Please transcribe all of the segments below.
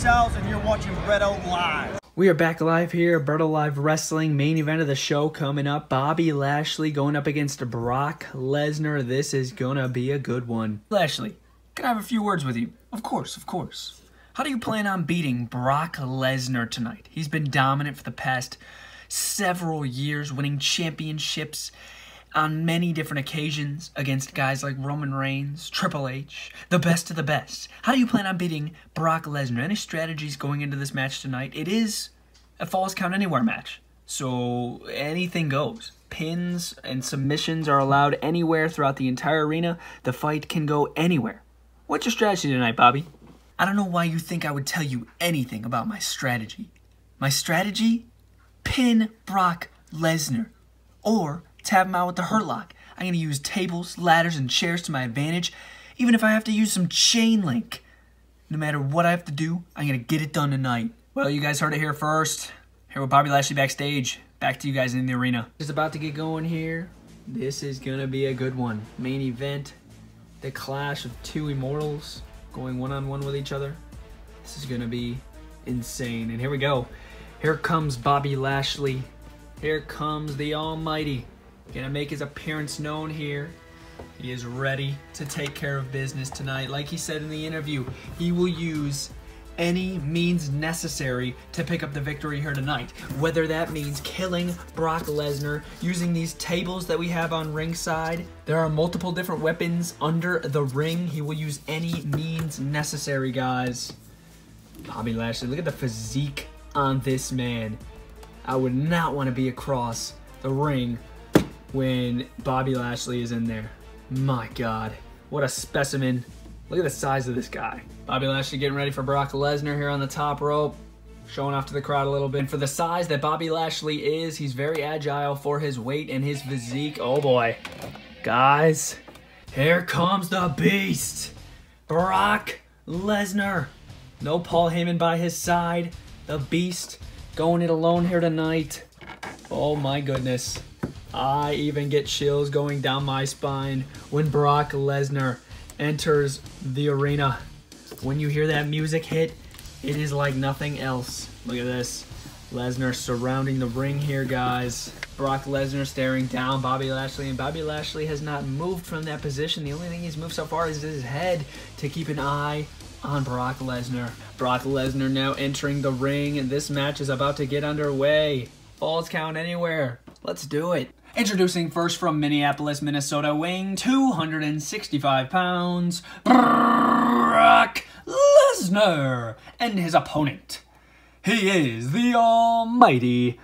Styles, and you're watching Bretto Live. We are back live here, Bretto Live Wrestling, main event of the show coming up. Bobby Lashley going up against Brock Lesnar. This is gonna be a good one. Lashley, can I have a few words with you? Of course, of course. How do you plan on beating Brock Lesnar tonight? He's been dominant for the past several years, winning championships on many different occasions against guys like Roman Reigns, Triple H, the best of the best. How do you plan on beating Brock Lesnar? Any strategies going into this match tonight? It is a Falls Count Anywhere match, so anything goes. Pins and submissions are allowed anywhere throughout the entire arena. The fight can go anywhere. What's your strategy tonight, Bobby? I don't know why you think I would tell you anything about my strategy. My strategy? Pin Brock Lesnar. Or tap him out with the hurt lock. I'm going to use tables, ladders, and chairs to my advantage, even if I have to use some chain link. No matter what I have to do, I'm going to get it done tonight. Well, you guys heard it here first. Here with Bobby Lashley backstage. Back to you guys in the arena. It's about to get going here. This is going to be a good one. Main event. The clash of two immortals going one-on-one -on -one with each other. This is going to be insane. And here we go. Here comes Bobby Lashley. Here comes the Almighty. Gonna make his appearance known here. He is ready to take care of business tonight. Like he said in the interview, he will use any means necessary to pick up the victory here tonight. Whether that means killing Brock Lesnar, using these tables that we have on ringside. There are multiple different weapons under the ring. He will use any means necessary, guys. Bobby Lashley, look at the physique on this man. I would not want to be across the ring when Bobby Lashley is in there. My God, what a specimen. Look at the size of this guy. Bobby Lashley getting ready for Brock Lesnar here on the top rope. Showing off to the crowd a little bit. And for the size that Bobby Lashley is, he's very agile for his weight and his physique. Oh boy. Guys, here comes the beast. Brock Lesnar. No Paul Heyman by his side. The beast going it alone here tonight. Oh my goodness. I even get chills going down my spine when Brock Lesnar enters the arena. When you hear that music hit, it is like nothing else. Look at this. Lesnar surrounding the ring here, guys. Brock Lesnar staring down Bobby Lashley, and Bobby Lashley has not moved from that position. The only thing he's moved so far is his head to keep an eye on Brock Lesnar. Brock Lesnar now entering the ring, and this match is about to get underway. Falls count anywhere. Let's do it. Introducing first from Minneapolis, Minnesota, weighing 265 pounds, Brock Lesnar, and his opponent. He is the almighty,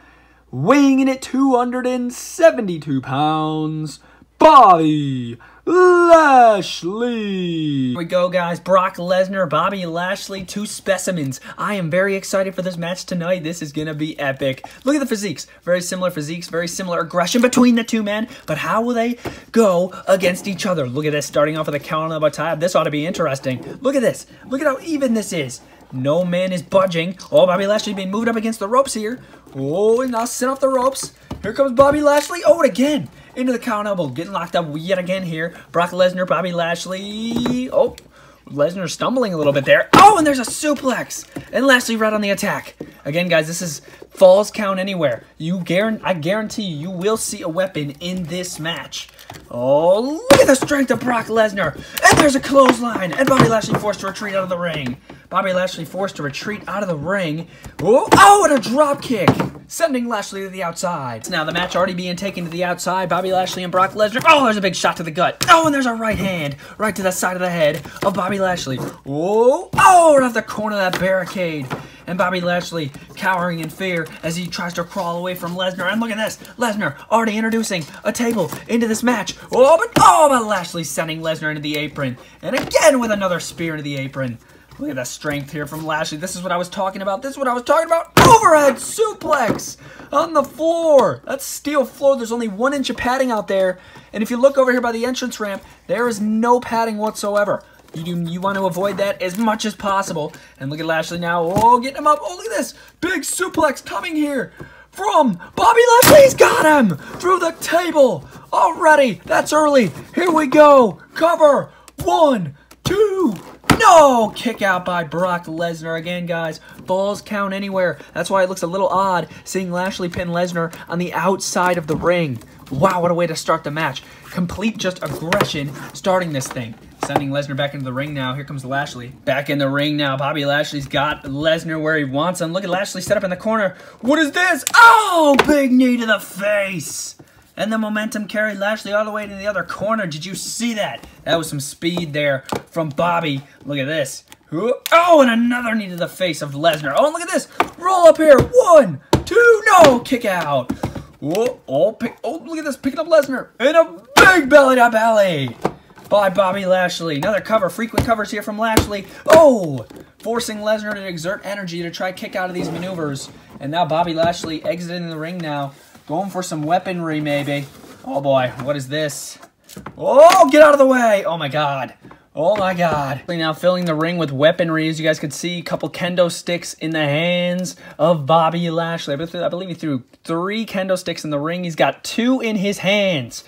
weighing in at 272 pounds, Bobby Lashley. Here we go, guys. Brock Lesnar, Bobby Lashley, two specimens. I am very excited for this match tonight. This is going to be epic. Look at the physiques. Very similar physiques, very similar aggression between the two men. But how will they go against each other? Look at this. Starting off with a count on the tab. This ought to be interesting. Look at this. Look at how even this is. No man is budging. Oh, Bobby Lashley being moved up against the ropes here. Oh, and now sit off the ropes. Here comes Bobby Lashley. Oh, and again into the count elbow, getting locked up yet again here. Brock Lesnar, Bobby Lashley. Oh, Lesnar stumbling a little bit there. Oh, and there's a suplex. And Lashley right on the attack. Again, guys, this is falls count anywhere. You guarantee, I guarantee you, you will see a weapon in this match. Oh, look at the strength of Brock Lesnar. And there's a clothesline. And Bobby Lashley forced to retreat out of the ring. Bobby Lashley forced to retreat out of the ring. Oh, oh and a drop kick. Sending Lashley to the outside. Now the match already being taken to the outside. Bobby Lashley and Brock Lesnar. Oh, there's a big shot to the gut. Oh, and there's a right hand right to the side of the head of Bobby Lashley. Oh, oh, right off the corner of that barricade and Bobby Lashley cowering in fear as he tries to crawl away from Lesnar. And look at this, Lesnar already introducing a table into this match. Oh, but oh, but Lashley sending Lesnar into the apron, and again with another spear into the apron. Look at the strength here from Lashley. This is what I was talking about. This is what I was talking about. Overhead suplex on the floor. That's steel floor. There's only one inch of padding out there. And if you look over here by the entrance ramp, there is no padding whatsoever. You do, you want to avoid that as much as possible. And look at Lashley now. Oh, getting him up. Oh, look at this. Big suplex coming here from Bobby Lashley. He's got him through the table already. That's early. Here we go. Cover. One, two, No! Kick out by Brock Lesnar again, guys. Falls count anywhere. That's why it looks a little odd seeing Lashley pin Lesnar on the outside of the ring. Wow, what a way to start the match. Complete just aggression starting this thing. Sending Lesnar back into the ring now. Here comes Lashley. Back in the ring now. Bobby Lashley's got Lesnar where he wants him. Look at Lashley set up in the corner. What is this? Oh, big knee to the face. And the momentum carried Lashley all the way to the other corner. Did you see that? That was some speed there from Bobby. Look at this. Oh, and another knee to the face of Lesnar. Oh, look at this. Roll up here. One, two, no. Kick out. Oh, oh, pick, oh, look at this. Picking up Lesnar. And a big belly to belly by Bobby Lashley. Another cover. Frequent covers here from Lashley. Oh, forcing Lesnar to exert energy to try kick out of these maneuvers. And now Bobby Lashley exiting the ring now. Going for some weaponry, maybe. Oh, boy. What is this? Oh, get out of the way. Oh, my God. Oh, my God. Now filling the ring with weaponry. As you guys could see, a couple kendo sticks in the hands of Bobby Lashley. I believe he threw three kendo sticks in the ring. He's got two in his hands.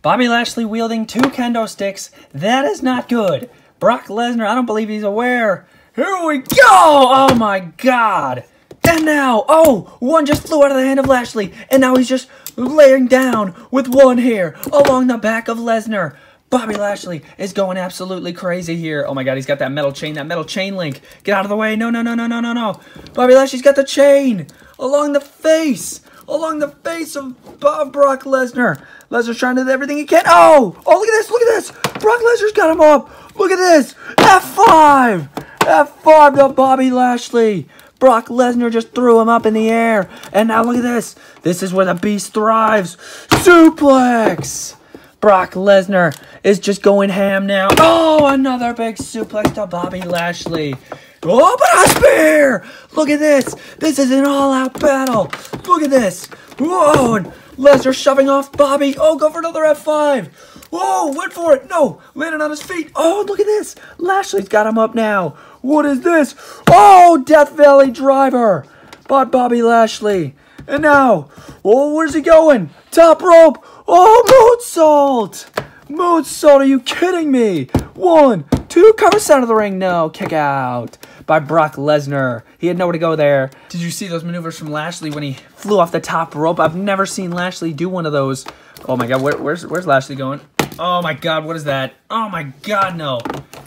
Bobby Lashley wielding two kendo sticks. That is not good. Brock Lesnar, I don't believe he's aware. Here we go! Oh, my God. And now, oh, one just flew out of the hand of Lashley, and now he's just laying down with one here along the back of Lesnar. Bobby Lashley is going absolutely crazy here. Oh my god, he's got that metal chain, that metal chain link. Get out of the way. No, no, no, no, no, no, no. Bobby Lashley's got the chain along the face, along the face of Bob Brock Lesnar. Lesnar's trying to do everything he can. Oh, oh, look at this, look at this. Brock Lesnar's got him up. Look at this. F5. F5 to Bobby Lashley. Brock Lesnar just threw him up in the air. And now look at this. This is where the beast thrives. Suplex. Brock Lesnar is just going ham now. Oh, another big suplex to Bobby Lashley. Oh, but a spear! Look at this. This is an all-out battle. Look at this. Whoa, and Lesnar shoving off Bobby. Oh, go for another F5. Whoa, went for it. No, landed on his feet. Oh, look at this. Lashley's got him up now. What is this? Oh, Death Valley Driver by Bobby Lashley. And now, oh, where's he going? Top rope. Oh, moonsault. Moonsault, are you kidding me? One, two, cover center of the ring. No, kick out by Brock Lesnar. He had nowhere to go there. Did you see those maneuvers from Lashley when he flew off the top rope? I've never seen Lashley do one of those. Oh my God, where, where's where's Lashley going? Oh my God, what is that? Oh my God, no.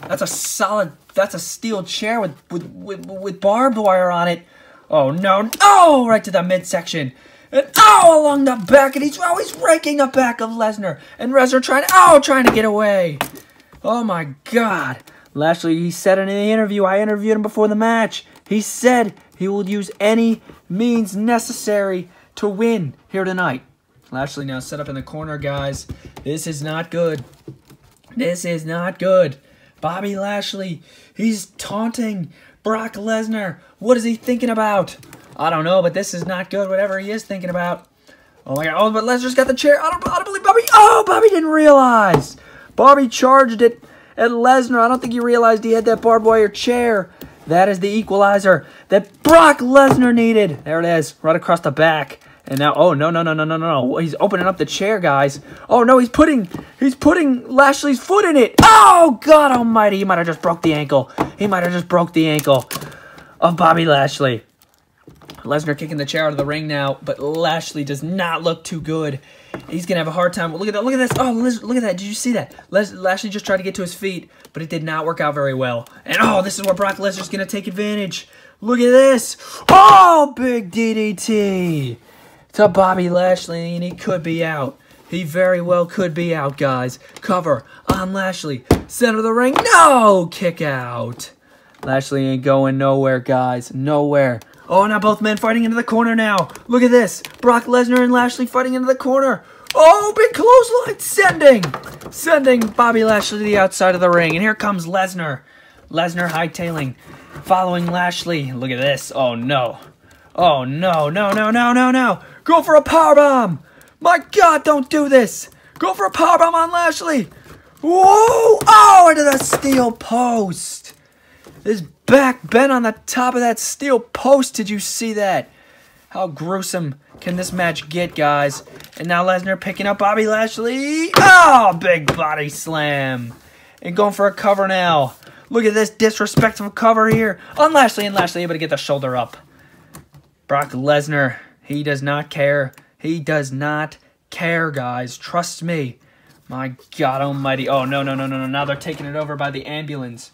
That's a solid that's a steel chair with, with, with, with barbed wire on it. Oh, no. Oh, right to the midsection. And oh, along the back. And he's, oh, he's raking the back of Lesnar. And Lesnar trying, oh, trying to get away. Oh, my God. Lashley, he said in the interview, I interviewed him before the match. He said he will use any means necessary to win here tonight. Lashley now set up in the corner, guys. This is not good. This is not good. Bobby Lashley, he's taunting Brock Lesnar. What is he thinking about? I don't know, but this is not good, whatever he is thinking about. Oh my god, oh, but Lesnar's got the chair. I don't, I don't believe Bobby. Oh, Bobby didn't realize. Bobby charged it at Lesnar. I don't think he realized he had that barbed wire chair. That is the equalizer that Brock Lesnar needed. There it is, right across the back. And now, oh no no no no no no! He's opening up the chair, guys. Oh no, he's putting he's putting Lashley's foot in it. Oh God Almighty! He might have just broke the ankle. He might have just broke the ankle of Bobby Lashley. Lesnar kicking the chair out of the ring now, but Lashley does not look too good. He's gonna have a hard time. Look at that! Look at this! Oh, look at that! Did you see that? Les Lashley just tried to get to his feet, but it did not work out very well. And oh, this is where Brock Lesnar's gonna take advantage. Look at this! Oh, big DDT! To Bobby Lashley, and he could be out. He very well could be out, guys. Cover on Lashley. Center of the ring. No! Kick out. Lashley ain't going nowhere, guys. Nowhere. Oh, now both men fighting into the corner now. Look at this. Brock Lesnar and Lashley fighting into the corner. Oh, big clothesline. Sending. Sending Bobby Lashley to the outside of the ring. And here comes Lesnar. Lesnar hightailing. Following Lashley. Look at this. Oh, no. Oh, no, no, no, no, no, no. Go for a power bomb. My God, don't do this. Go for a power bomb on Lashley. Whoa! Oh, into the steel post. His back bent on the top of that steel post. Did you see that? How gruesome can this match get, guys? And now Lesnar picking up Bobby Lashley. Oh, big body slam. And going for a cover now. Look at this disrespectful cover here on Lashley, and Lashley able to get the shoulder up. Brock Lesnar, he does not care. He does not care, guys. Trust me. My God Almighty! Oh no no no no no! Now they're taking it over by the ambulance,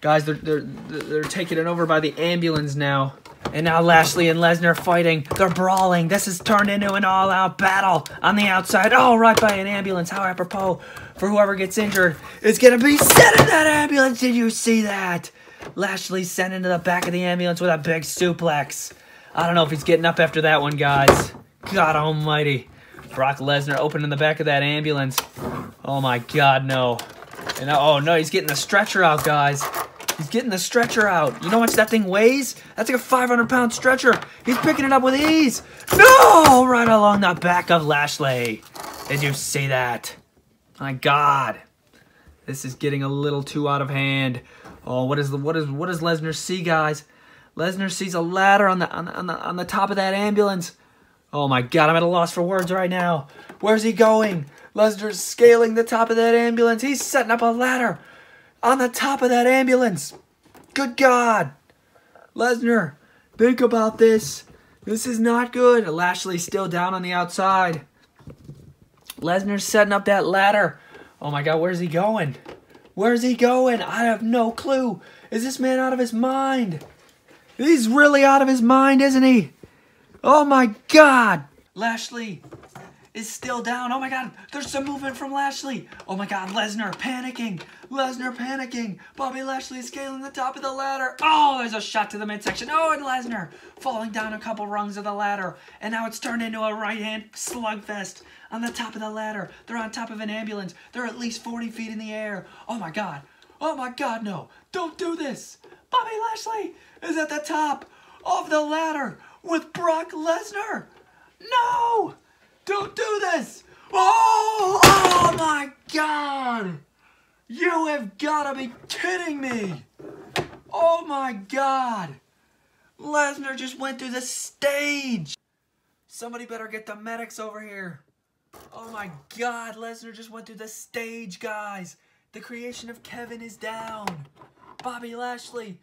guys. They're they're they're taking it over by the ambulance now. And now Lashley and Lesnar fighting. They're brawling. This has turned into an all-out battle on the outside. Oh, right by an ambulance. How apropos for whoever gets injured is going to be sent in that ambulance. Did you see that? Lashley sent into the back of the ambulance with a big suplex. I don't know if he's getting up after that one, guys. God almighty. Brock Lesnar opening the back of that ambulance. Oh my god, no. And uh, oh no, he's getting the stretcher out, guys. He's getting the stretcher out. You know how much that thing weighs? That's like a 500 pound stretcher. He's picking it up with ease. No! Right along the back of Lashley. Did you see that? My God. This is getting a little too out of hand. Oh, what is the what is what does Lesnar see, guys? Lesnar sees a ladder on the on the on the, on the top of that ambulance. Oh my God, I'm at a loss for words right now. Where's he going? Lesnar's scaling the top of that ambulance. He's setting up a ladder on the top of that ambulance. Good God. Lesnar, think about this. This is not good. Lashley's still down on the outside. Lesnar's setting up that ladder. Oh my God, where's he going? Where's he going? I have no clue. Is this man out of his mind? He's really out of his mind, isn't he? Oh my God. Lashley, is still down. Oh my god, there's some movement from Lashley. Oh my god, Lesnar panicking. Lesnar panicking. Bobby Lashley is scaling the top of the ladder. Oh, there's a shot to the midsection. Oh, and Lesnar falling down a couple rungs of the ladder. And now it's turned into a right hand slugfest on the top of the ladder. They're on top of an ambulance. They're at least 40 feet in the air. Oh my god. Oh my god, no. Don't do this. Bobby Lashley is at the top of the ladder with Brock Lesnar. No! Don't do this! Oh! Oh my god! You have gotta be kidding me! Oh my god! Lesnar just went through the stage! Somebody better get the medics over here. Oh my god, Lesnar just went through the stage, guys. The creation of Kevin is down. Bobby Lashley.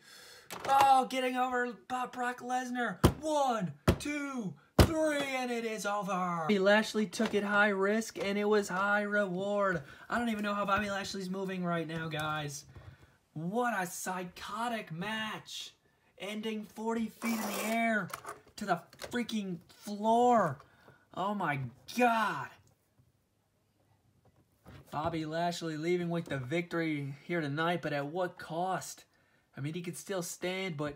Oh, getting over Brock Lesnar. One, two, three, and it is over. Bobby Lashley took it high risk, and it was high reward. I don't even know how Bobby Lashley's moving right now, guys. What a psychotic match. Ending 40 feet in the air to the freaking floor. Oh my god. Bobby Lashley leaving with the victory here tonight, but at what cost? I mean, he could still stand, but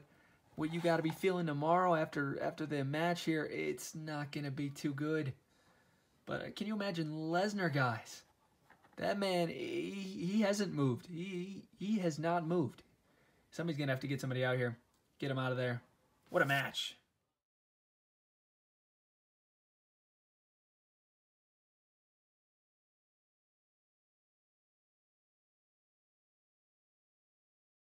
what you got to be feeling tomorrow after after the match here, it's not going to be too good. But uh, can you imagine Lesnar, guys? That man, he, he hasn't moved. He, he has not moved. Somebody's going to have to get somebody out here. Get him out of there. What a match.